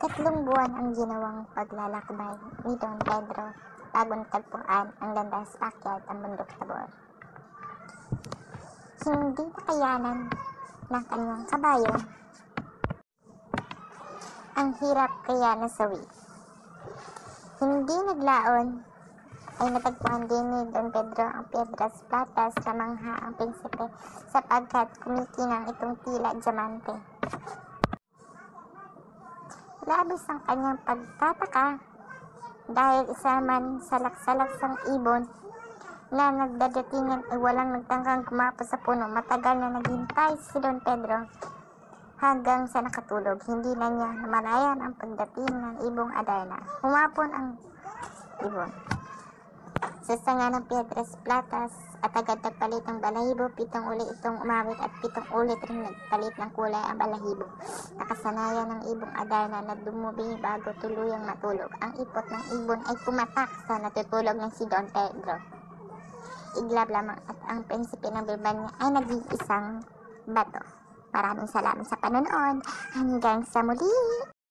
Tatlong buwan ang ginawang paglalakbay ni Don Pedro bago natagpuan ang landas akyat ang bundok Tabor. Hindi nakayanan ng kanyang kabayo ang hirap kaya nasawi. Hindi naglaon ay natagpuan din ni Don Pedro ang Piedras Platas sa mangha ang prinsipe sapagkat kumikinang itong tila diamante. Labis ang kanyang pagtataka dahil isa man sa laksalaksang ibon na nagdadatingan ay walang nagtangkang gumapo sa puno. Matagal na naghintay si Don Pedro hanggang sa nakatulog. Hindi na niya namalayan ang pagdating ng ibong Adarna. Humapon ang ibon. Sa sanga ng Piedras Platas at agad nagpalit ng balahibo, pitong uli itong umawit at pitong ulit rin nagpalit ng kulay ang balahibo. Nakasanayan ng ibong Adarna na dumubi bago tuluyang matulog. Ang ipot ng ibon ay pumatak sa natutulog ng si Don Pedro. Iglab lamang at ang prinsipe ng Bilbanya ay naging isang bato. Maraming salamat sa panonood. Hanggang sa muli!